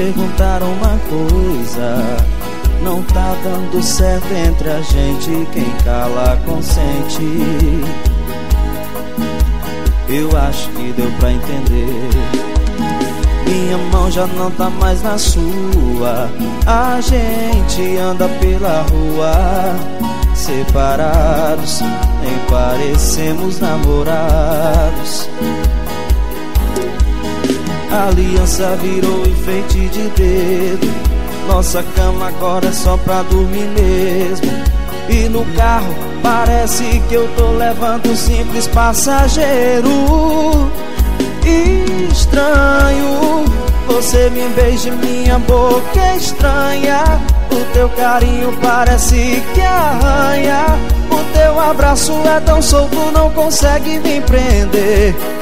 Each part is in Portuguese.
Perguntar uma coisa. Não tá dando certo entre a gente, quem cala consente. Eu acho que deu pra entender. Minha mão já não tá mais na sua. A gente anda pela rua, separados, nem parecemos namorados. A aliança virou enfeite de dedo. Nossa cama agora é só pra dormir mesmo. E no carro parece que eu tô levando um simples passageiro. Estranho, você me beija minha boca é estranha. O teu carinho parece que arranha. O teu abraço é tão solto, não consegue me prender.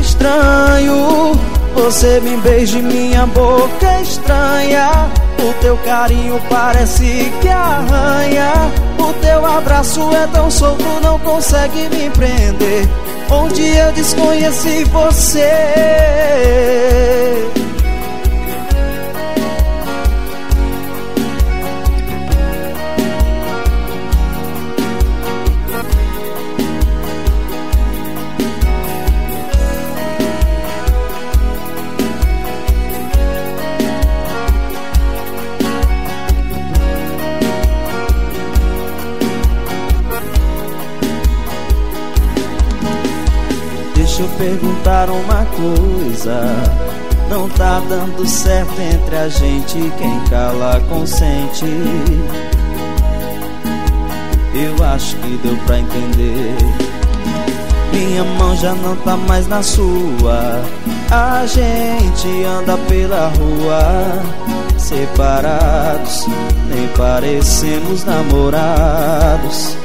Estranho, você me beija minha boca é estranha. O teu carinho parece que arranha. O teu abraço é tão solto, não consegue me prender. Onde eu desconheci você. Deixa eu perguntar uma coisa. Não tá dando certo entre a gente, quem cala consente. Eu acho que deu pra entender. Minha mão já não tá mais na sua. A gente anda pela rua, separados, nem parecemos namorados.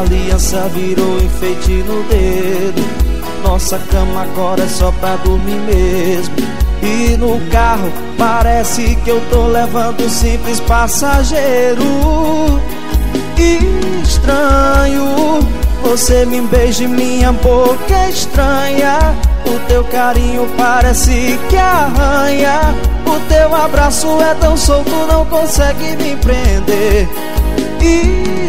Aliança virou enfeite no dedo. Nossa cama agora é só pra dormir mesmo. E no carro parece que eu tô levando um simples passageiro. Estranho, você me beija minha boca é estranha. O teu carinho parece que arranha. O teu abraço é tão solto, não consegue me prender.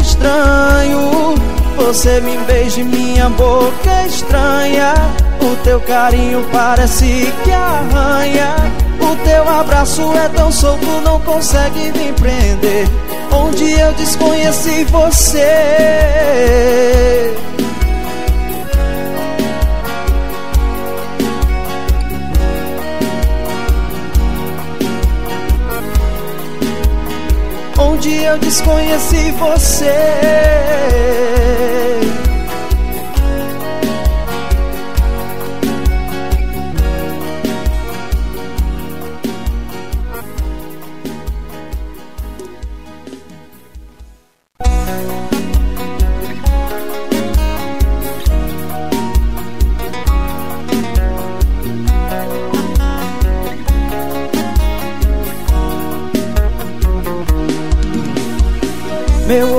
Estranho, você me beija minha boca é estranha. O teu carinho parece que arranha. O teu abraço é tão solto, não consegue me prender. Onde eu desconheci você. Onde eu desconheci você.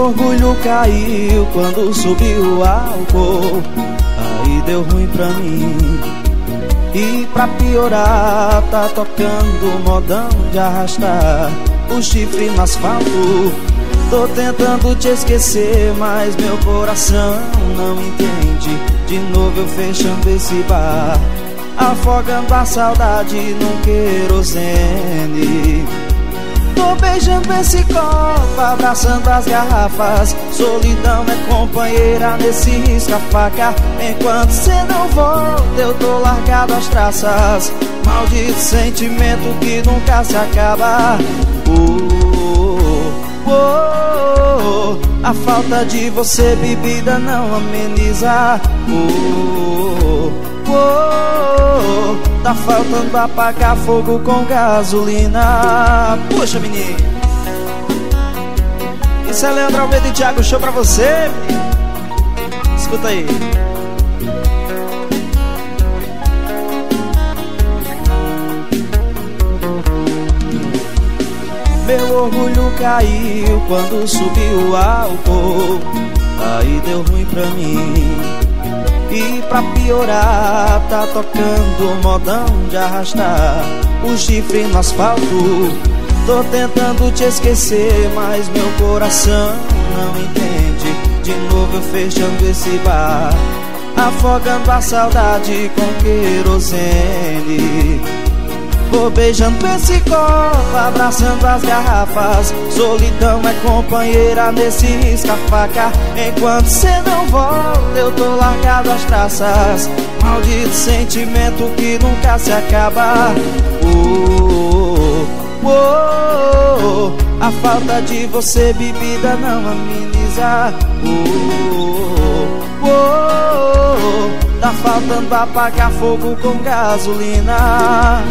Orgulho caiu quando subiu o álcool. Aí deu ruim pra mim. E pra piorar tá tocando modão de arrastar O chifre no asfalto. Tô tentando te esquecer, mas meu coração não entende. De novo eu fechando esse bar Afogando a saudade num querosene Tô beijando esse copo, abraçando as garrafas. Solidão é companheira nesse risca-faca. Enquanto cê não volta, eu tô largado às traças. Maldito sentimento que nunca se acaba. Oh, oh, oh, A falta de você, bebida, não ameniza Tá faltando apagar fogo com gasolina. Puxa, menino. Isso é Leandro Almeida e Thiago Show pra você, Escuta aí. Meu orgulho caiu quando subiu o álcool. Aí deu ruim pra mim E pra piorar, tá tocando modão de arrastar o chifre no asfalto. Tô tentando te esquecer, mas meu coração não entende. De novo eu fechando esse bar, afogando a saudade com querosene. Vou beijando copo, abraçando as garrafas. Solidão é companheira nesse risca-faca Enquanto cê não volta, eu tô largado as traças. Maldito sentimento que nunca se acaba. Oh, oh, oh, oh. A falta de você, bebida, não ameniza. Oh, oh, Tá faltando apagar fogo com gasolina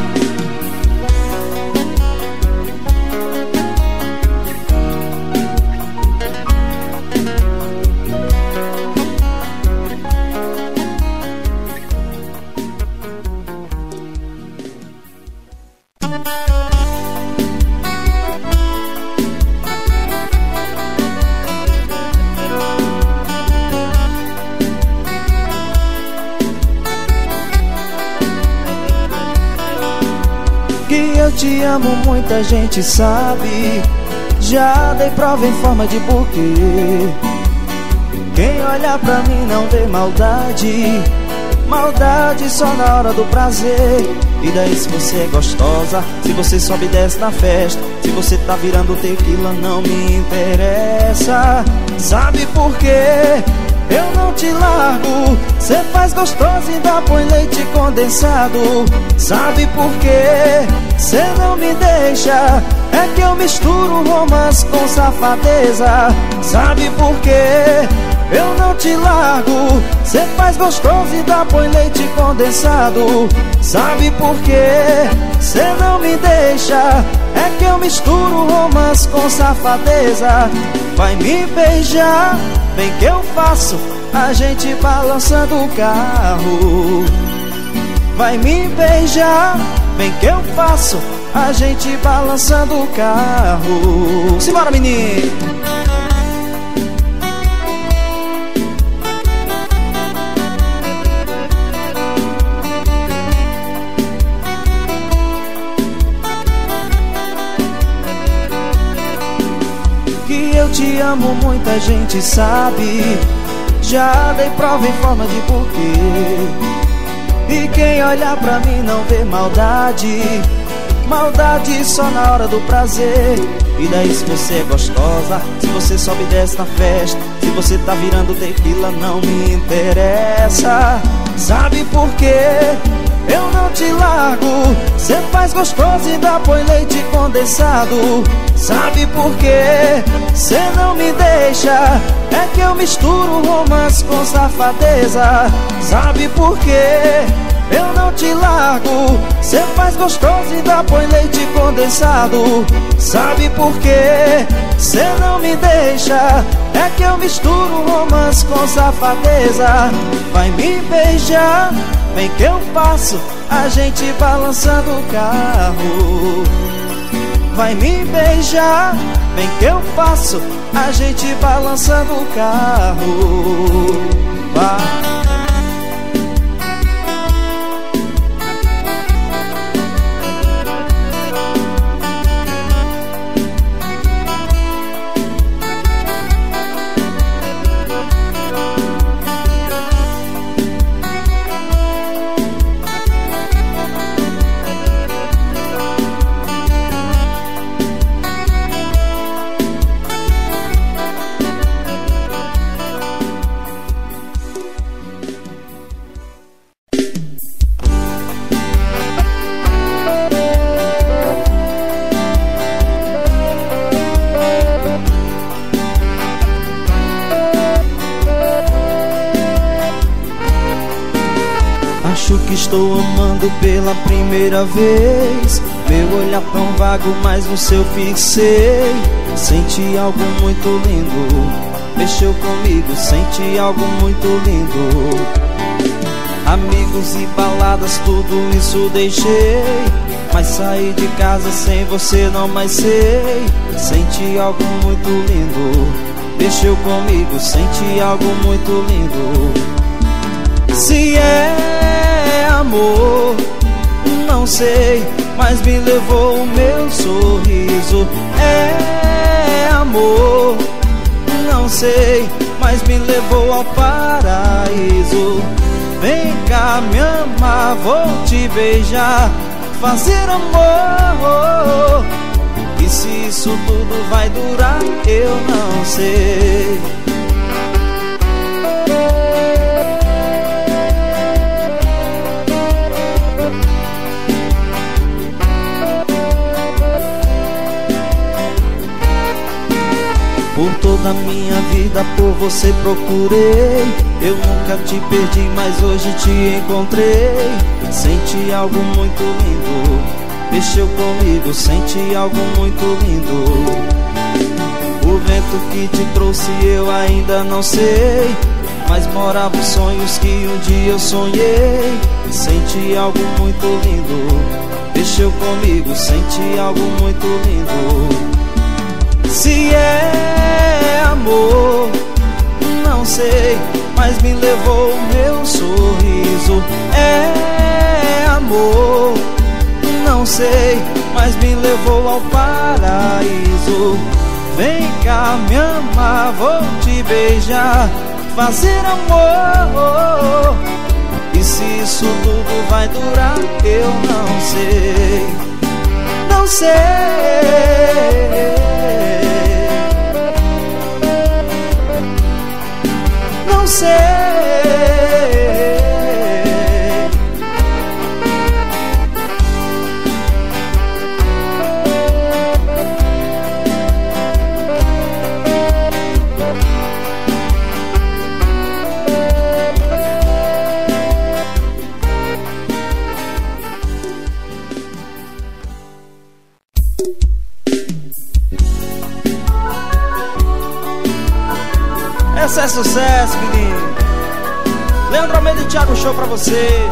te amo, muita gente sabe. Já dei prova em forma de buquê. Quem olha pra mim não vê maldade. Maldade só na hora do prazer. E daí se você é gostosa, se você sobe e desce na festa, se você tá virando tequila, não me interessa. Sabe por quê? Eu não te largo. Cê faz gostoso e ainda põe leite condensado. Sabe por quê? Cê não me deixa. É que eu misturo romance com safadeza. Sabe por quê? Eu não te largo. Cê faz gostoso e ainda põe leite condensado. Sabe por quê? Cê não me deixa. É que eu misturo romance com safadeza. Vai me beijar Bem que eu faço a gente balançando o carro. Vai me beijar Bem que eu faço a gente balançando o carro. Simbora menino amo, muita gente sabe. Já dei prova em forma de porquê E quem olhar pra mim não vê maldade. Maldade só na hora do prazer. E daí se você é gostosa Se você sobe desce na festa Se você tá virando tequila não me interessa. Sabe por quê? Eu não te largo. Cê faz gostoso e ainda põe leite condensado. Sabe por quê? Cê não me deixa. É que eu misturo romance com safadeza. Sabe por quê? Eu não te largo. Cê faz gostoso e ainda põe leite condensado. Sabe por quê? Cê não me deixa. É que eu misturo romance com safadeza. Vai me beijar Bem que eu passo a gente balançando o carro. Vai me beijar Bem que eu passo a gente balançando o carro. Vai pela primeira vez. Meu olhar tão vago, mas no seu fixei. Senti algo muito lindo. Mexeu comigo, senti algo muito lindo. Amigos e baladas, tudo isso deixei. Mas saí de casa sem você não mais sei. Senti algo muito lindo. Mexeu comigo, senti algo muito lindo. Se é amor, não sei, mas me levou o meu sorriso. É amor, não sei, mas me levou ao paraíso. Vem cá me amar, vou te beijar, fazer amor. E se isso tudo vai durar, eu não sei. Por toda a minha vida por você procurei. Eu nunca te perdi, mas hoje te encontrei. Senti algo muito lindo. Mexeu comigo, senti algo muito lindo. O vento que te trouxe eu ainda não sei. Mas morava os sonhos que um dia eu sonhei. Senti algo muito lindo. Mexeu comigo, senti algo muito lindo se é amor, não sei, mas me levou meu sorriso. É amor, não sei, mas me levou ao paraíso. Vem cá me amar, vou te beijar, fazer amor. E se isso tudo vai durar, eu não sei, não sei. Não sei. Você.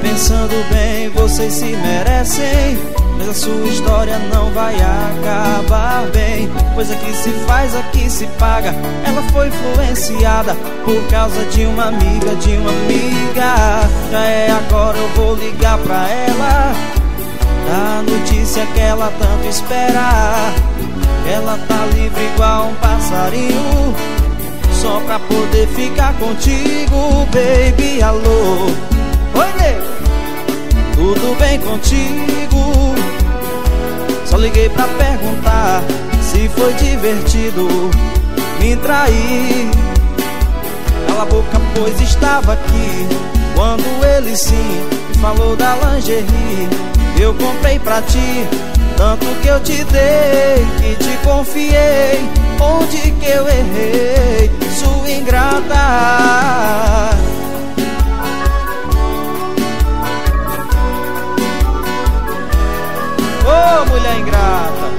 Pensando bem, vocês se merecem. Mas a sua história não vai acabar bem. Pois aqui se faz, aqui se paga. Ela foi influenciada por causa de uma amiga, de uma amiga. Já é agora, eu vou ligar pra ela a notícia que ela tanto espera Ela tá livre igual um passarinho Só pra poder ficar contigo, baby, alô. Oi, nego, tudo bem contigo? Só liguei pra perguntar se foi divertido me trair. Cala a boca, pois estava aqui Quando ele sim falou da lingerie. Eu comprei pra ti Tanto que eu te dei, que te confiei Onde que eu errei, sua ingrata. Ô oh, mulher ingrata.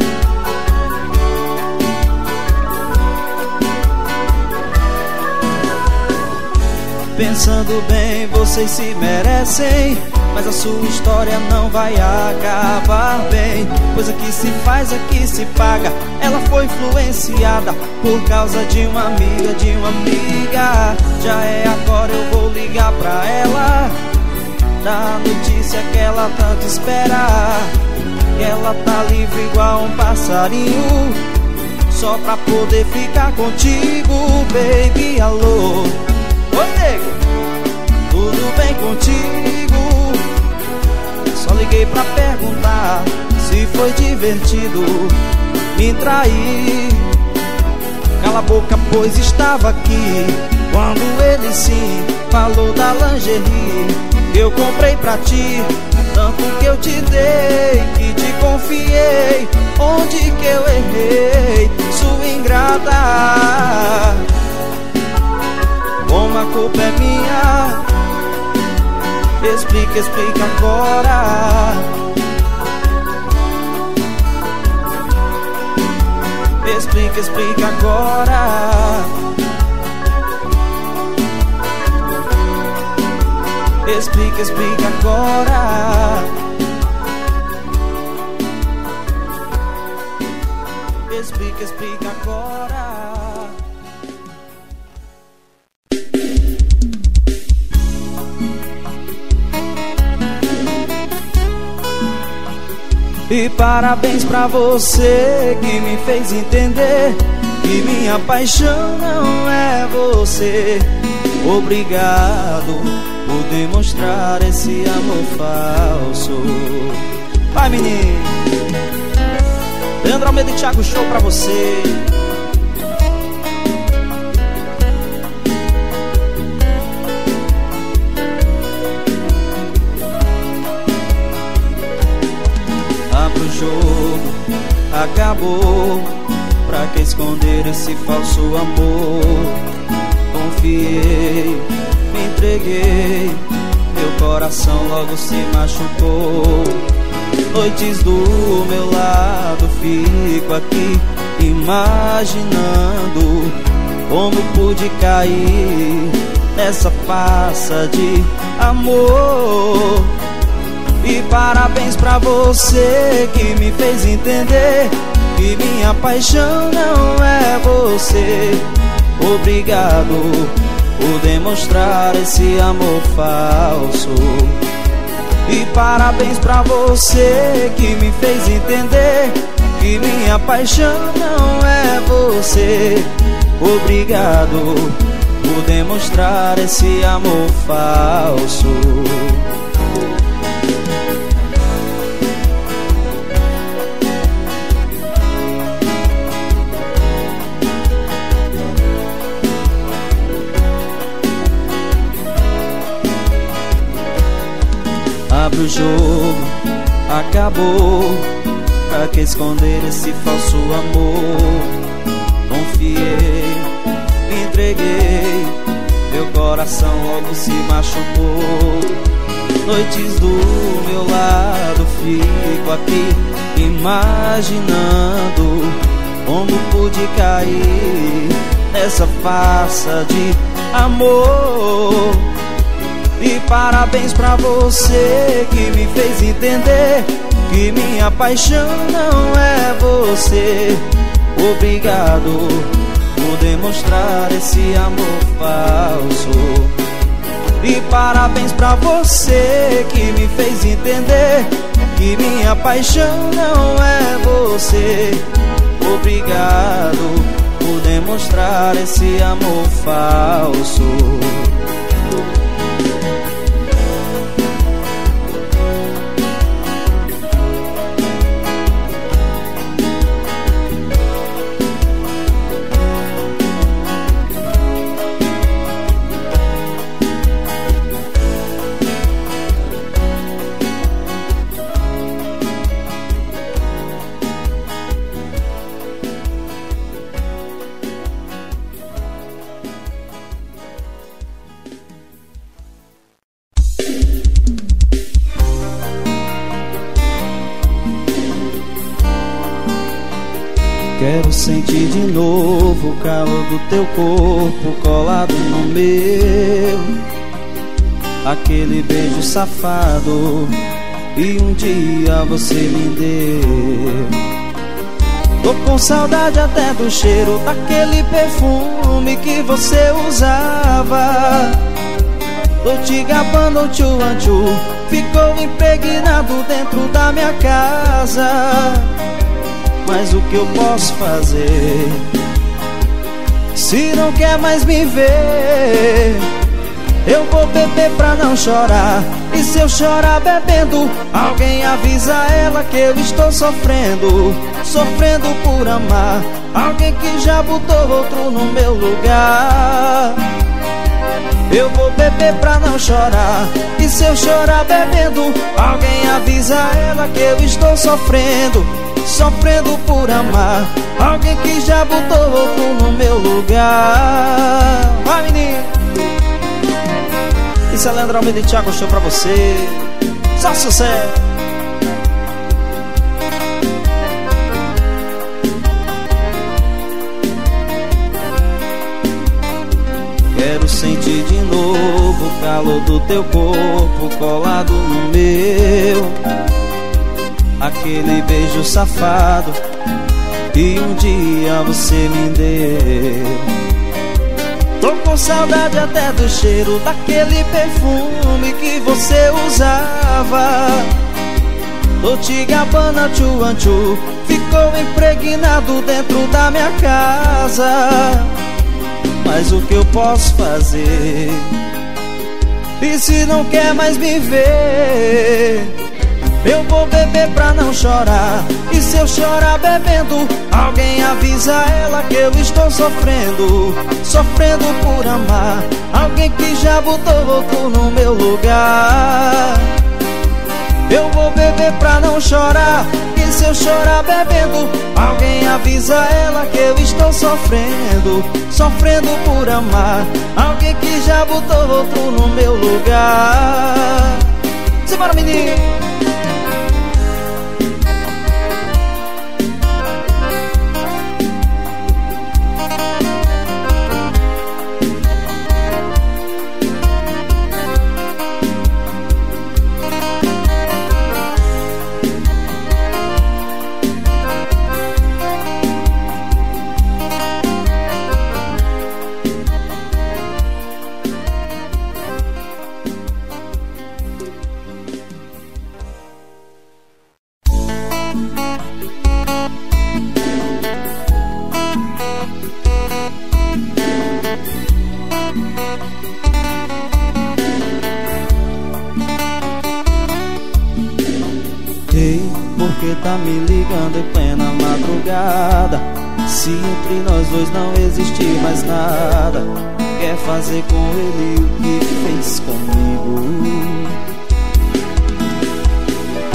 Pensando bem, vocês se merecem mas a sua história não vai acabar bem. Pois aqui se faz, aqui se paga Ela foi influenciada por causa de uma amiga, de uma amiga. Já é agora, eu vou ligar pra ela. Da notícia que ela tanto espera. Que ela tá livre igual um passarinho. Só pra poder ficar contigo, baby, alô bem contigo? Só liguei pra perguntar se foi divertido me trair. Cala a boca, pois estava aqui quando ele sim falou da lingerie que eu comprei pra ti. Tanto que eu te dei, que te confiei. Onde que eu errei, sua ingrata? Como a culpa é minha Explica, explica agora. Explica, explica agora. Explica, explica agora. Explica, explica agora. E parabéns pra você que me fez entender que minha paixão não é você. Obrigado por demonstrar esse amor falso. Vai, menino! Leandro Almeida e Thiago Show pra você. Acabou. Pra que esconder esse falso amor? Confiei, me entreguei. Meu coração logo se machucou. Noites do meu lado fico aqui imaginando como pude cair nessa farsa de amor. E parabéns pra você que me fez entender que minha paixão não é você. Obrigado por demonstrar esse amor falso. E parabéns pra você que me fez entender que minha paixão não é você. Obrigado por demonstrar esse amor falso. Abre o jogo, acabou. Pra que esconder esse falso amor? Confiei, me entreguei. Meu coração logo se machucou. Noites do meu lado, fico aqui imaginando como pude cair nessa farsa de amor. E parabéns pra você que me fez entender que minha paixão não é você. Obrigado por demonstrar esse amor falso. E parabéns pra você que me fez entender que minha paixão não é você. Obrigado por demonstrar esse amor falso. Novo o calor do teu corpo colado no meu. Aquele beijo safado e um dia você me deu. Tô com saudade até do cheiro daquele perfume que você usava. Tô te gabando, tchu, tchu, ficou impregnado dentro da minha casa. Mas o que eu posso fazer? Se não quer mais me ver, eu vou beber pra não chorar. E se eu chorar bebendo, alguém avisa ela que eu estou sofrendo. Sofrendo por amar alguém que já botou outro no meu lugar. Eu vou beber pra não chorar E se eu chorar bebendo Alguém avisa ela que eu estou sofrendo Sofrendo por amar. Alguém que já botou outro no meu lugar. Vai menino. Isso é Leandro Almeida e Thiago Show pra você. Só sucesso. Quero sentir de novo o calor do teu corpo colado no meu Aquele beijo safado e um dia você me deu Tô com saudade até do cheiro daquele perfume que você usava Dolce Gabbana Chuanchu Ficou impregnado dentro da minha casa Mas o que eu posso fazer? E se não quer mais me ver? Eu vou beber pra não chorar. E se eu chorar bebendo Alguém avisa ela que eu estou sofrendo. Sofrendo por amar Alguém que já botou outro no meu lugar. Eu vou beber pra não chorar. E se eu chorar bebendo Alguém avisa ela que eu estou sofrendo. Sofrendo por amar Alguém que já botou outro no meu lugar. Simbora menino fazer com ele o que fez comigo.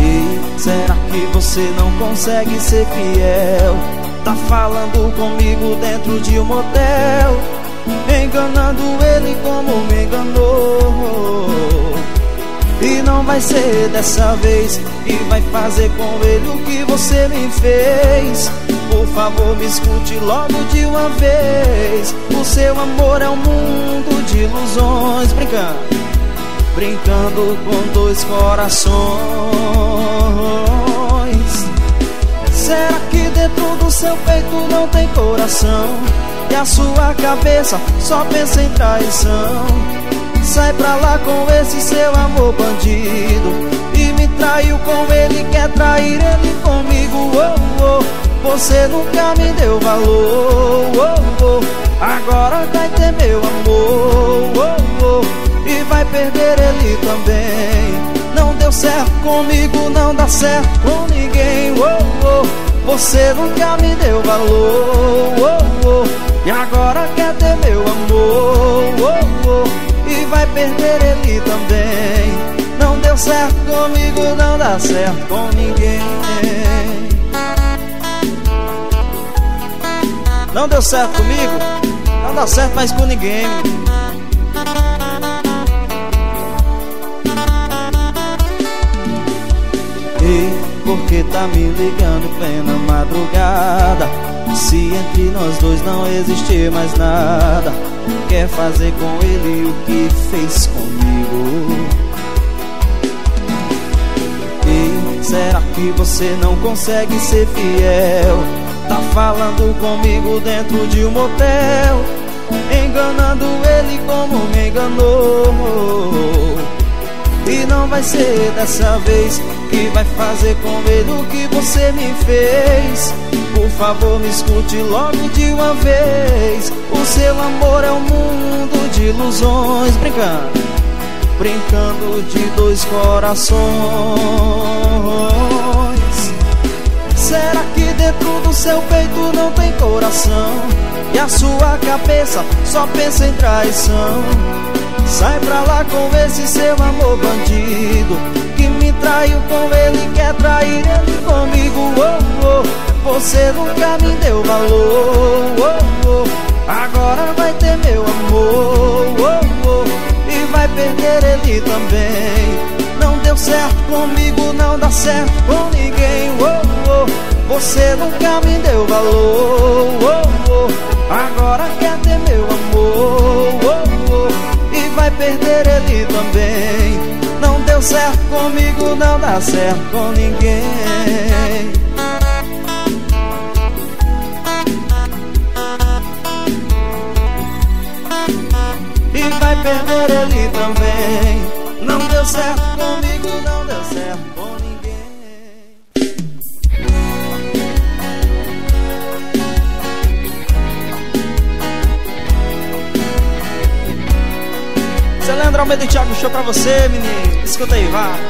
E será que você não consegue ser fiel? Tá falando comigo dentro de um motel Enganando ele como me enganou. E não vai ser dessa vez E vai fazer com ele o que você me fez Por favor me escute logo de uma vez. O seu amor é um mundo de ilusões. Brincando, brincando com dois corações. Será que dentro do seu peito não tem coração? E a sua cabeça só pensa em traição? Sai pra lá com esse seu amor bandido. E me traiu com ele, quer trair ele comigo. Oh, oh. Você nunca me deu valor oh, oh. Agora vai ter meu amor oh. E vai perder ele também Não deu certo comigo, não dá certo com ninguém. Você nunca me deu valor. E agora quer ter meu amor e vai perder ele também. Não deu certo comigo, não dá certo com ninguém. Não deu certo comigo, não dá certo mais com ninguém. E por que tá me ligando plena madrugada? Se entre nós dois não existir mais nada Quer fazer com ele o que fez comigo E será que você não consegue ser fiel? Tá falando comigo dentro de um motel Enganando ele como me enganou E não vai ser dessa vez que vai fazer com ele o que você me fez por favor, me escute logo de uma vez. O seu amor é um mundo de ilusões. Brincando, brincando de dois corações. Será que dentro do seu peito não tem coração? E a sua cabeça só pensa em traição? Sai pra lá com esse seu amor bandido Que me traiu com ele, quer trair ele comigo oh, oh. Você nunca me deu valor oh, oh. Agora vai ter meu amor oh, oh. E vai perder ele também deu certo, comigo não dá certo, com ninguém. Oh, oh, você nunca me deu valor. Oh, oh, agora quer ter meu amor. Oh, oh, e vai perder ele também. Não deu certo, comigo não dá certo, com ninguém. vai perder ele também. Não deu certo comigo. Celendro Almeida e Thiago, show pra você, menino. Escuta aí, vai.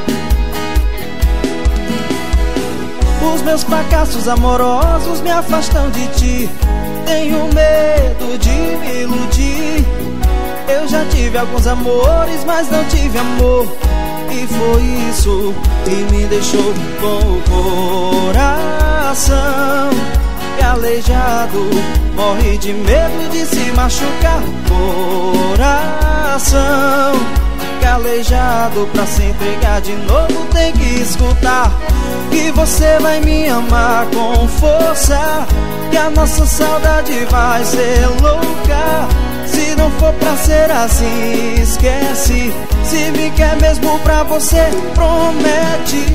Os meus fracassos amorosos me afastam de ti. Tenho medo de me iludir. Eu já tive alguns amores, mas não tive amor. E foi isso que me deixou com o coração aleijado. Morre de medo de se machucar. Coração calejado pra se entregar de novo tem que escutar que você vai me amar com força que a nossa saudade vai ser louca se não for pra ser assim esquece se me quer mesmo pra você promete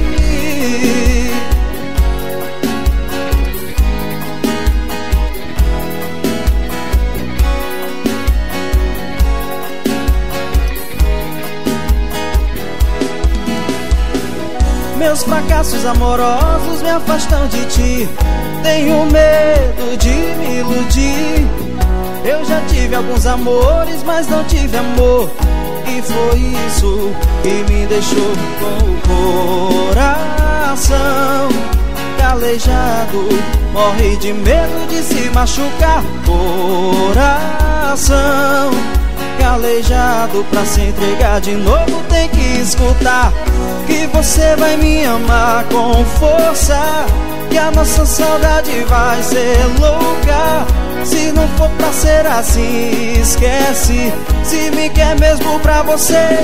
Meus fracassos amorosos me afastam de ti. Tenho medo de me iludir. Eu já tive alguns amores, mas não tive amor. E foi isso que me deixou com o coração calejado. Morre de medo de se machucar. Coração calejado Pra se entregar de novo tem que escutar que você vai me amar com força Que a nossa saudade vai ser louca. Se não for pra ser assim, esquece. Se me quer mesmo pra você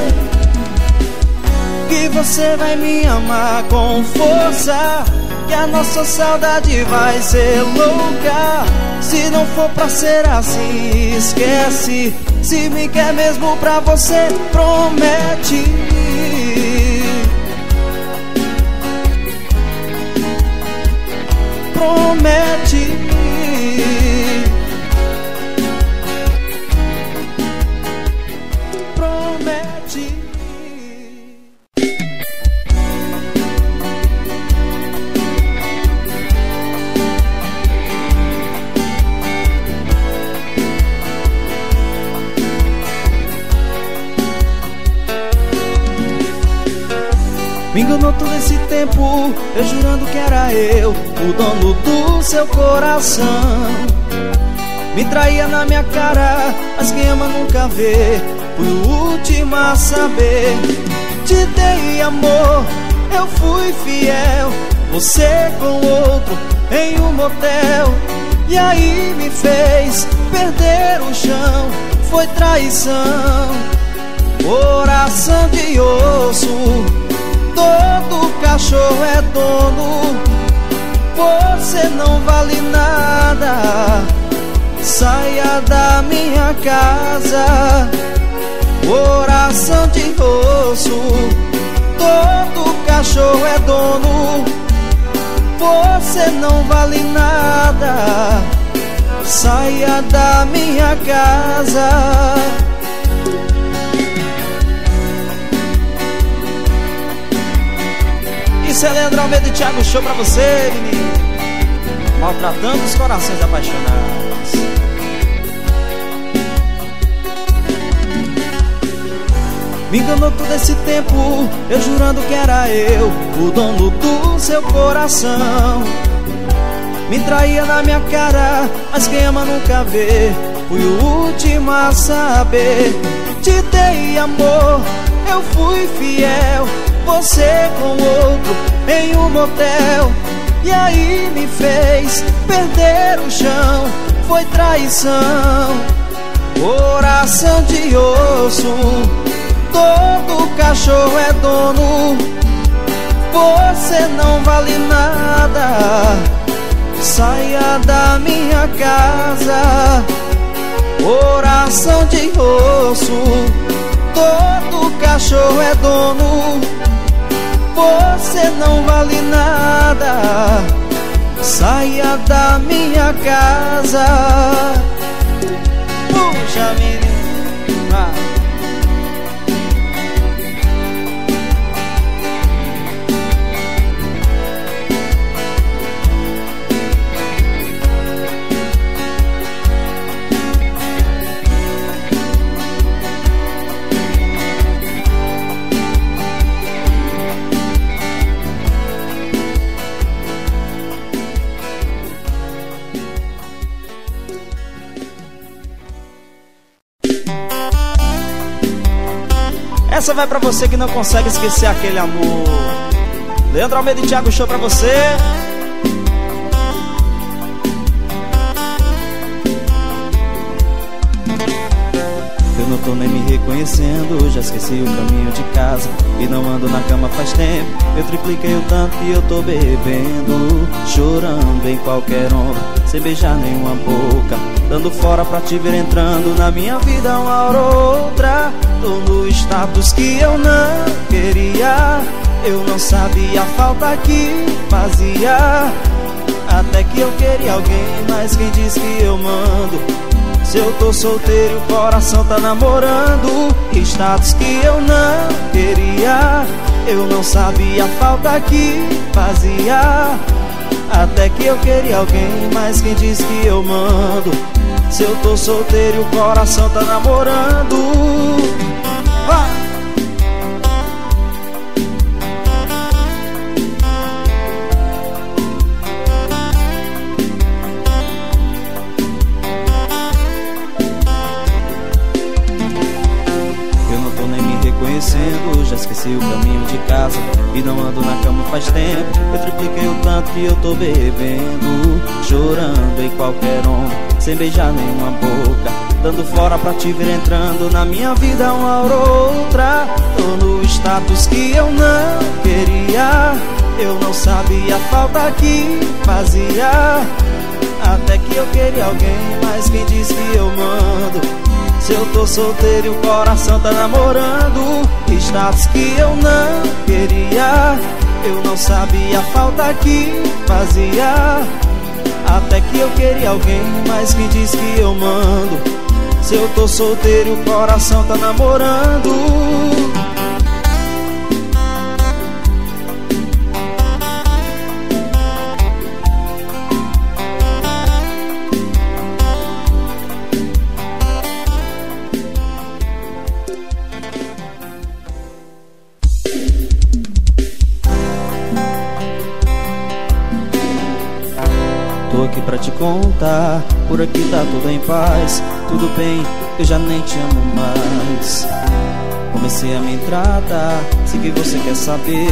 Que você vai me amar com força que a nossa saudade vai ser louca. Se não for pra ser assim, esquece. Se me quer mesmo pra você, promete. Promete Me enganou todo esse tempo, eu jurando que era eu o dono do seu coração. Me traía na minha cara, mas quem ama nunca vê. Fui o último a saber. Te dei amor, eu fui fiel. Você com outro em um motel. E aí me fez perder o chão. Foi traição, coração de osso. Todo cachorro é dono. Você não vale nada. Saia da minha casa. Coração de osso Todo cachorro é dono. Você não vale nada. Saia da minha casa Isso é Leandro Almeida e Thiago Show pra você, menino? Maltratando os corações apaixonados. Me enganou todo esse tempo, eu jurando que era eu O dono do seu coração. Me traía na minha cara, mas quem ama nunca vê. Fui o último a saber Te dei amor, eu fui fiel você com outro em um motel. E aí me fez perder o chão Foi traição. Coração de osso Todo cachorro é dono. Você não vale nada Saia da minha casa. Coração de osso Todo cachorro é dono você não vale nada. Saia da minha casa. Puxa menina vai pra você que não consegue esquecer aquele amor. Leandro Almeida e Thiago Show pra você. Eu não tô nem me reconhecendo, já esqueci o caminho de casa E não ando na cama faz tempo Eu tripliquei o tanto que eu tô bebendo Chorando em qualquer onda Sem beijar nenhuma boca Dando fora pra te ver entrando na minha vida uma hora Tô no status que eu não queria. Eu não sabia a falta que fazia. Até que eu queria alguém, mas quem diz que eu mando? Se eu tô solteiro o coração tá namorando. Status que eu não queria. Eu não sabia a falta que fazia. Até que eu queria alguém, mas quem diz que eu mando Se eu tô solteiro e o coração tá namorando esqueci o caminho de casa E não ando na cama faz tempo. Eu tripliquei o tanto que eu tô bebendo Chorando em qualquer onda Sem beijar nenhuma boca. Dando fora pra te ver entrando na minha vida uma ou outra. Tô no status que eu não queria. Eu não sabia a falta que fazia. Até que eu queria alguém, mas quem diz que eu mando. Se eu tô solteiro e o coração tá namorando Status que eu não queria. Eu não sabia a falta que fazia Até que eu queria alguém, mas quem diz que eu mando. Se eu tô solteiro o coração tá namorando contar. Por aqui tá tudo em paz Tudo bem, eu já nem te amo mais. Comecei a me tratar Sei que você quer saber.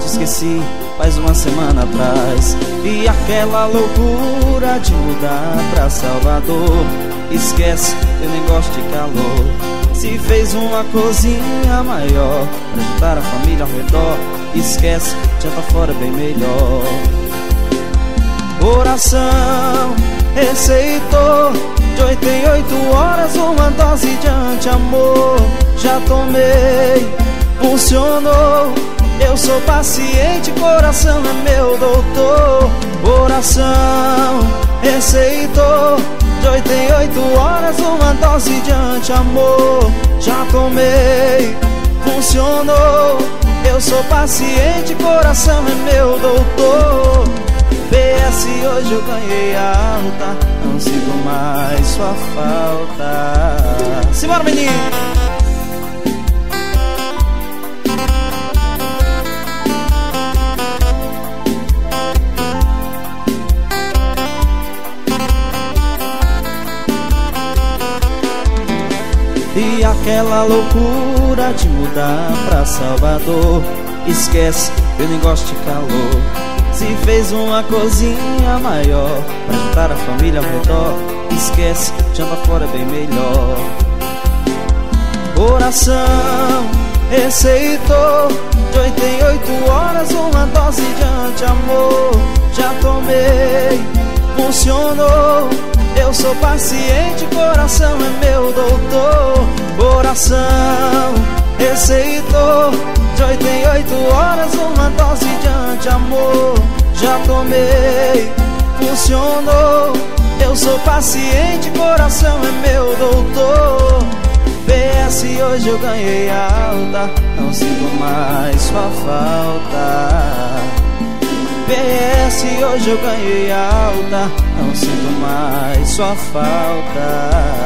Te esqueci faz uma semana atrás. E aquela loucura de mudar pra Salvador. Esquece, eu nem gosto de calor. Se fez uma cozinha maior Pra juntar a família ao redor. Esquece, já tá fora bem melhor Coração. Receitou De 88 horas uma dose de anti-amor. Já tomei, funcionou. Eu sou paciente, coração é meu doutor. Coração receitou De 88 horas uma dose de anti-amor. Já tomei, funcionou. Eu sou paciente, coração é meu doutor PS hoje eu ganhei alta Não sinto mais sua falta. Simbora menino! E aquela loucura de mudar pra Salvador. Esquece, eu nem gosto de calor se fez uma cozinha maior Pra juntar a família ao redor Esquece, janta fora é bem melhor. Coração receitou De 88 horas uma dose de anti-amor. Já tomei, funcionou. Eu sou paciente, coração é meu doutor. Coração receitou De 88 horas uma dose de anti-amor. Já tomei, funcionou. Eu sou paciente, coração é meu doutor. PS hoje eu ganhei alta. Não sinto mais sua falta. PS hoje eu ganhei alta. Não sinto mais sua falta